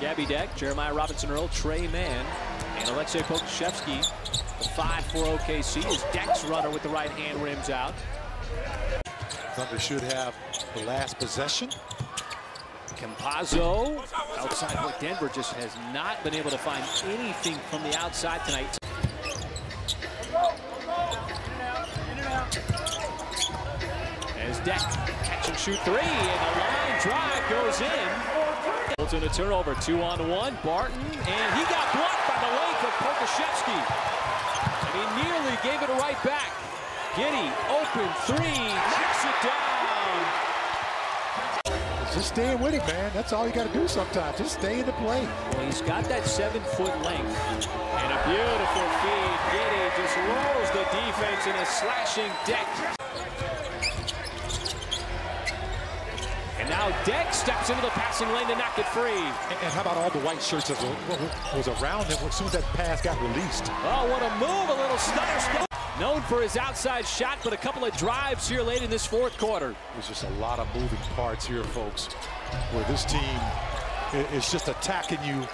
Gabby Deck, Jeremiah Robinson Earl, Tre Mann, and Aleksej Pokusevski. The 5 for OKC is Deck's runner with the right hand rims out. Thunder should have the last possession. Campazzo outside but Denver just has not been able to find anything from the outside tonight. As Deck catch and shoot three, and the line drive goes in. Hilton a turnover, two on one. Barton, and he got blocked by the length of Pokusevski. And he nearly gave it right back. Giddey, open three, knocks it down. Just staying with it, man. That's all you got to do sometimes. Just stay in the play. Well, he's got that seven-foot length. And a beautiful feed. Giddey just rolls the defense in a slashing deck. Now Deck steps into the passing lane to knock it free. And, and how about all the white shirts that was around him as soon as that pass got released? Oh, what a move. A little stutter. Known for his outside shot, but a couple of drives here late in this fourth quarter. There's just a lot of moving parts here, folks, where this team is just attacking you